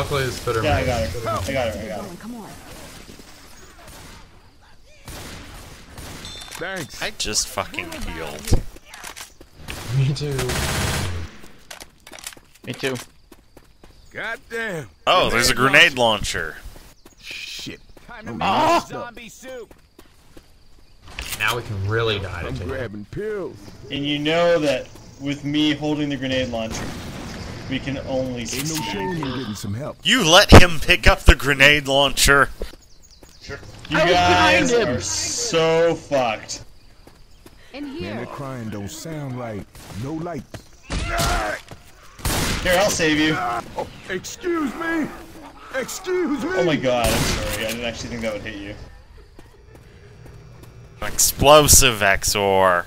Luckily, the spitter. Yeah, I made got it. it. I got it. I got it. Come on. Thanks. I just fucking healed. Me too. Me too. God damn. Oh, there's a grenade launcher. Shit. Ah! Zombie soup. Now we can really die to I'm take grabbing pills. And you know that with me holding the grenade launcher, we can only Ain't no shame getting some help. You let him pick up the grenade launcher. You I guys behind him. are so fucked. In Man, here. that crying don't sound right. No lights. Here, I'll save you. Oh, excuse me. Excuse me. Oh my god, I'm sorry. I didn't actually think that would hit you. Explosive Exor.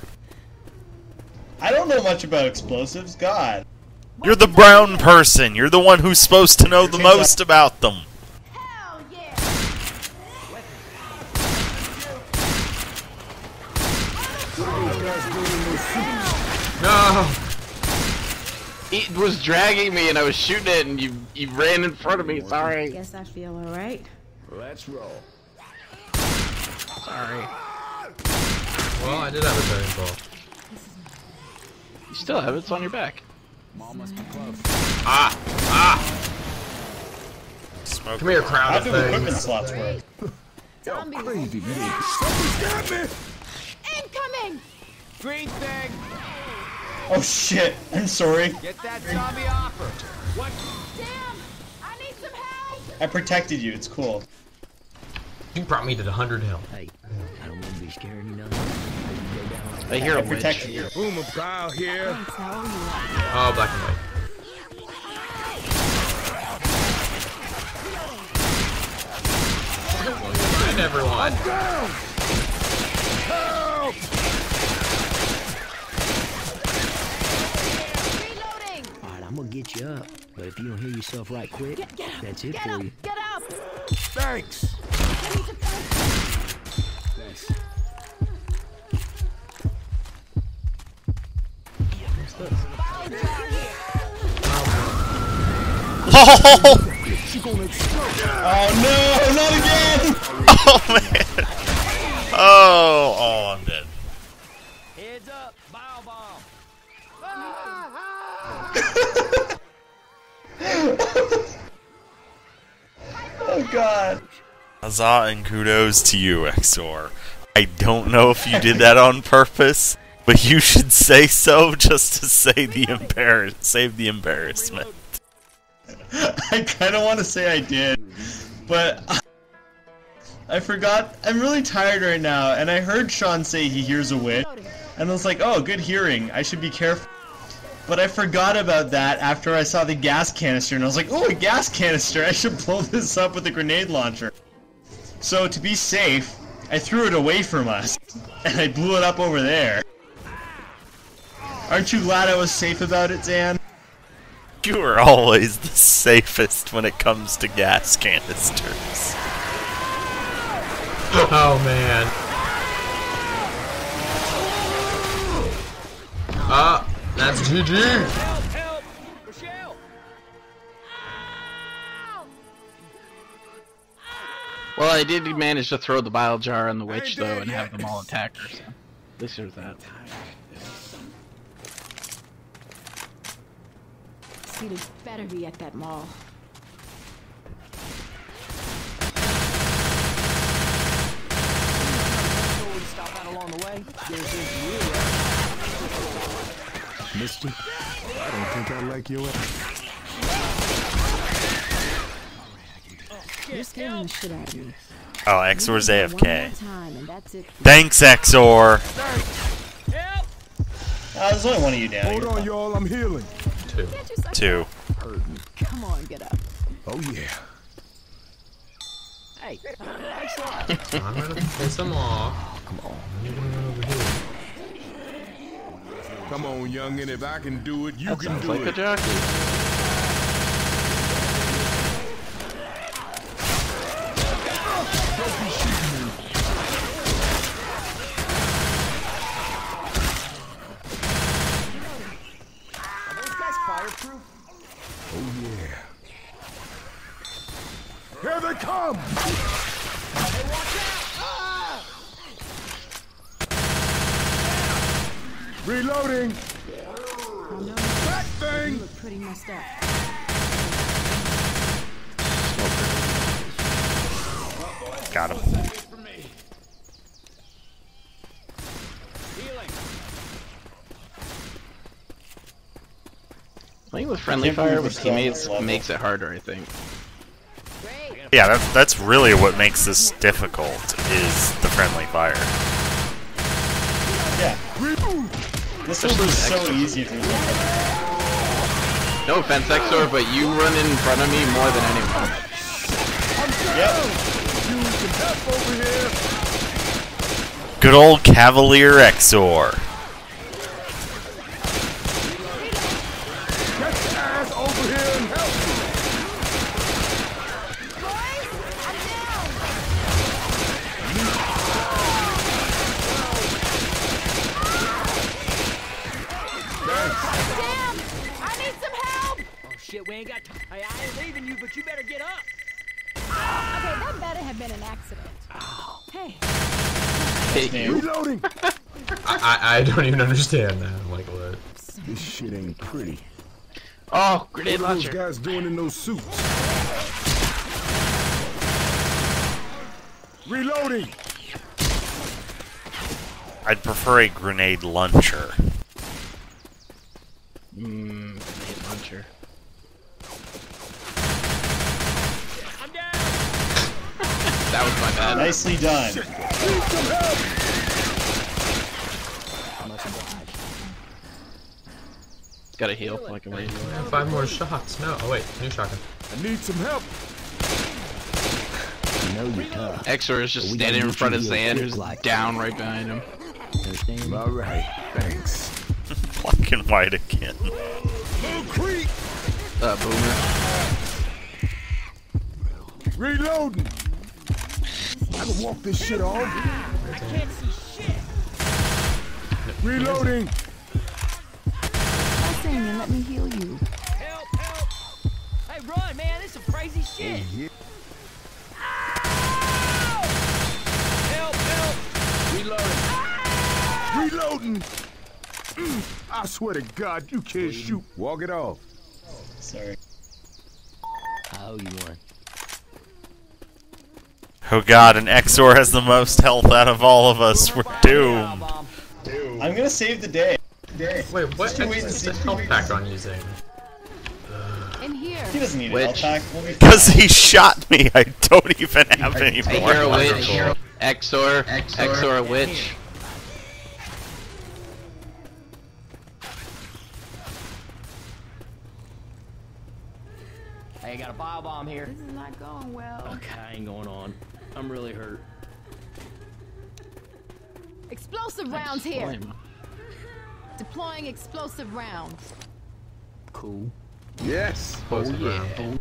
I don't know much about explosives. God. You're the brown person. You're the one who's supposed to know the most about them. Hell yeah. No. It was dragging me and I was shooting it and you you ran in front of me. Sorry. Guess I feel alright. Let's roll. Sorry. Well, I did have a giant ball. You still have it. It's on your back. Smoke. Come here, How crowd do of equipment things. slots work? Zombies. Crazy man. Something's got me. Incoming. Green thing. Oh shit. I'm sorry. Get that zombie off her. What? Damn. I need some help. I protected you. It's cool. You brought me to the 100 hill. Hey, I don't want to be scaring you none. I hear I a witch. protected you. Boomer bile here. Thanks, how old are you? Oh, black and white. And everyone. Down. Help. Reloading. All right, I'm gonna get you up, but if you don't hear yourself right quick, Get, get up. that's it Get for up. you. Get up. Thanks. Oh, She gonna explode. Oh no, not again! oh man. Oh, oh, I'm dead. Heads up. Bile bomb. Oh god. Huzzah and kudos to you, Exor. I don't know if you did that on purpose, but you should say so just to say the embarrass save the embarrassment. I kind of want to say I did, but I forgot. I'm really tired right now, and I heard Sean say he hears a witch, and I was like, oh, good hearing. I should be careful. But I forgot about that after I saw the gas canister, and I was like, oh, a gas canister. I should blow this up with a grenade launcher. So to be safe, I threw it away from us, and I blew it up over there. Aren't you glad I was safe about it, Zan? You are always the safest when it comes to gas canisters. Oh man. Ah, that's GG. Help! Help! Rochelle! Well, I did manage to throw the bile jar on the witch though and have them all attack her. So at least there's that. CEDA better be at that mall. Mister, I don't think I like your ass. You're scaring the shit out of me. Oh, Exor's AFK. time, and that's it. Thanks, Exor. Help! There's only one of you down Hold here. on, y'all. I'm healing. Two. Can't you suck Two. Come on, get up. Oh yeah. Hey, I'm gonna piss them off. Come on. You're gonna over here. Come on, youngin. If I can do it, you can Sounds do like a it. jockey. Oh yeah. Here they come! Reloading! That You thing! look pretty messed up. Got him. Playing with friendly fire with still on this teammates makes it harder, I think. Yeah, that's that's really what makes this difficult is the friendly fire. Yeah. This will be so easy if you No offense, Exor, but you run in front of me more than anyone. it. Yep. Over here! Good old Cavalier Exor. Get your ass over here and help me! Damn! I need some help! Oh shit, we ain't got time. Hey, I ain't leaving you, but you better get up. Okay, that better have been an accident. Hey, Hit you. Reloading! I, I, I don't even understand that. I'm like, what? this shit ain't pretty. Oh, grenade launcher. What are those guys doing in those suits? Reloading! I'd prefer a grenade launcher. Mmm, grenade launcher. I'm down. That was my bad. Nicely done. Gotta heal like a lady. Five more shots. No. Oh wait, new shotgun. I need some help! You know you're tough. Exor is just standing in front of to Zan, who's like down right behind him. Alright, thanks. Black and white again. Little creep! Uh, boomer. Reloading! I can walk this shit off. I can't see shit. Reloading! hi Sammy, let me heal you. Help, help. Hey, run, man. This is some crazy shit. Yeah. Help, help. Reloading. Reloading! Mm, I swear to God, you can't shoot. Walk it off. Sorry. I owe you one. Oh god, an Exor has the most health out of all of us. We're doomed. Bomb. I'm gonna save the day. Day. Wait, what is Just to and is see. the health pack on using? In here. He doesn't need a Which? health pack. We'll be Because he shot me, I don't even have any more. you're a witch. Exor. Exor, a witch. Hey, got a bile bomb here. This is not going well. Okay, I ain't going on. I'm really hurt. Explosive rounds here. Flame. Deploying explosive rounds. Cool. Yes. Oh, Close Oh, it yeah. around.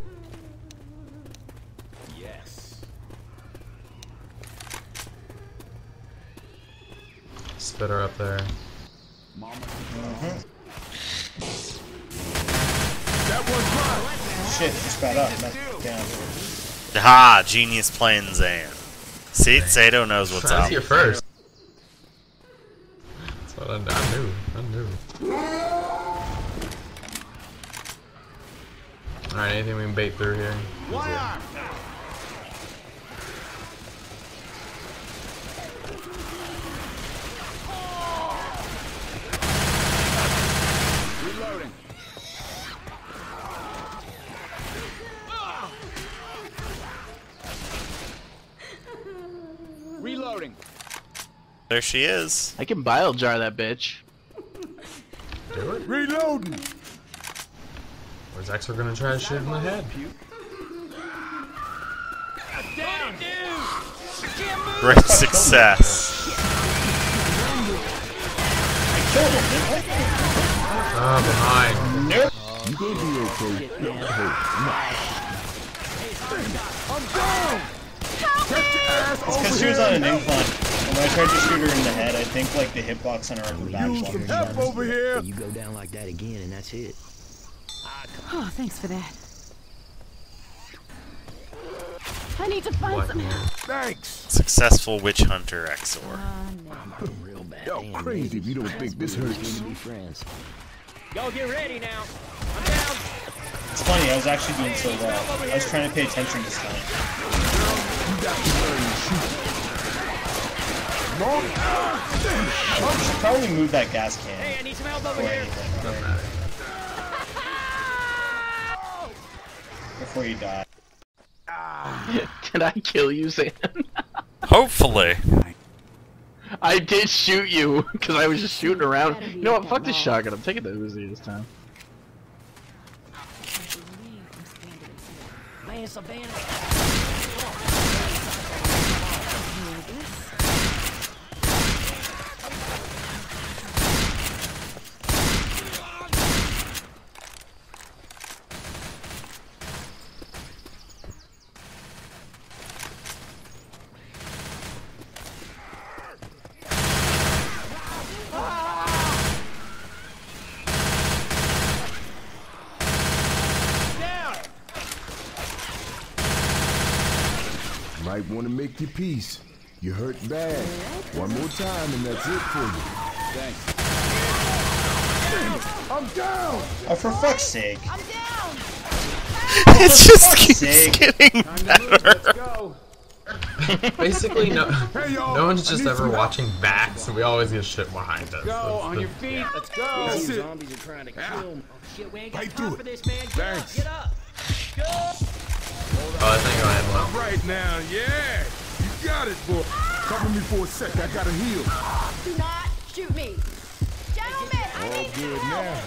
Yes. Spitter up there. Mm-hmm. That one's mine. Shit, just got up. Knocked it down. Ha! Genius playing Zan. See, Sato knows what's I was up. here first. That's what I, I knew. I knew. Alright, anything we can bait through here? There she is. I can bile jar that bitch. Do it. Reloading. Or is Exor gonna try to shoot in the head? Down, dude. I. Great success. Killed him, didn't I? Ah, behind. Nope. You gonna be okay. You're not hurt. It's because she was on an incline. And when I tried to shoot her in the head, I think like the hitbox on her upper back Use blocked some her help over here. You go down like that again, and that's it. Oh, thanks for that. I need to find What? some help. Thanks. Successful witch hunter, Exor. Oh, no. Real bad. Yo, crazy if you don't think this hurts. to be friends. Y'all get ready now. I'm down. It's funny, I was actually doing so well. I was trying to pay attention this time. You got to learn to shoot. Come on. You should probably move that gas can. Hey, I need some help over before here. Doesn't matter. Before you die. Did I kill you, Sam? Hopefully. I did shoot you because I was just shooting around. You know what? Fuck this shotgun. I'm taking the Uzi this time. Man, Savannah. Down. Might want to make your peace. You hurt bad. One more time and that's it for you. Thanks. I'm down. Oh, for fuck's sake. I'm down. it just fuck's keeps sake. getting better. Basically, no, Hey, y'all. no one's just ever some help. watching back, so we always get shit behind us. Go That's on the- your feet. Let's go. That's These it. zombies are trying to kill me. Shit, we ain't got Right time through for it. this, man. Get Thanks. up, get up. Go. Oh, I think I had one. Right now, yeah. You got it, boy. Cover me for a sec. I gotta heal. Do not shoot me. Gentlemen, I All need some good help. now.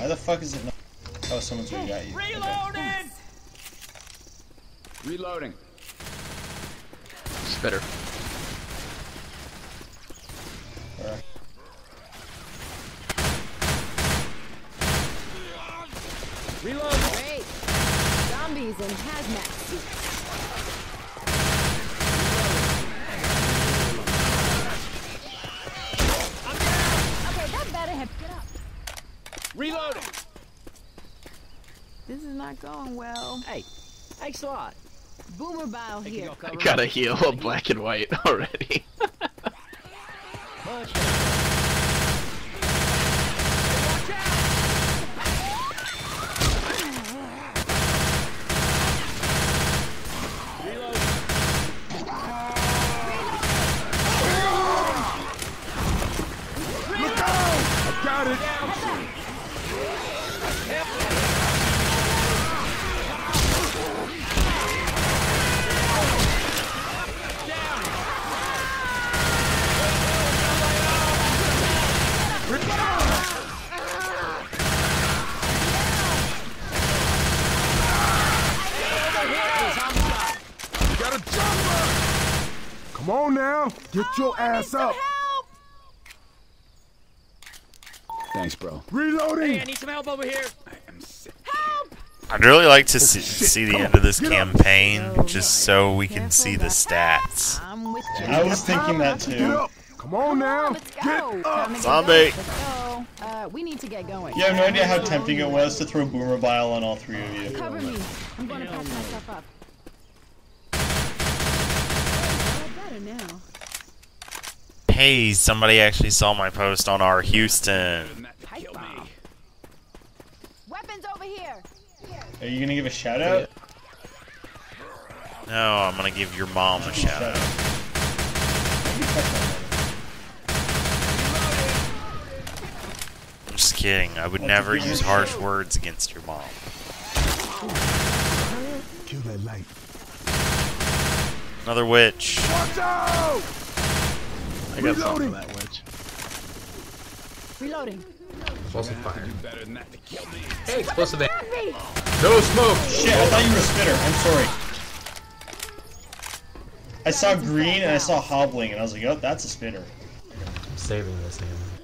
Why the fuck is it not? Oh, someone's already got you. Okay. Reloading. Reloading. Spitter. Alright. Reload. Great. In hazmat suits. Okay, that better have get up. Reloading. This is not going well. Hey, thanks a lot. Boomer bile here. I gotta heal a black and white already. Come on now, get your ass up. Thanks, bro. Reloading. Hey, I need some help over here. Help! I'd really like to see, see the Come end of this on, get up. campaign, just so we can see the stats. I'm with you. I was thinking that Get too. up. Come on now. Let's Get up. Time to get Zombie. going. Let's go. Uh, we need to get going. You have no idea how tempting it was to throw Boomer Bile on all three of you. Cover me. I'm going to patch myself up. Better now. Hey, somebody actually saw my post on our Houston. Weapons over here. Are you gonna give a shout out? No, I'm gonna give your mom a shout out. I'm just kidding. I would never use harsh words against your mom. Kill that light. Another witch. Watch out! I got something Reloading. for that witch. Reloading. Explosive fire. Hey, explosive ammo. Me. No smoke! Shit, I thought you were a spitter. I'm sorry. I saw green and I saw hobbling and I was like, oh, that's a spitter. I'm saving this ammo.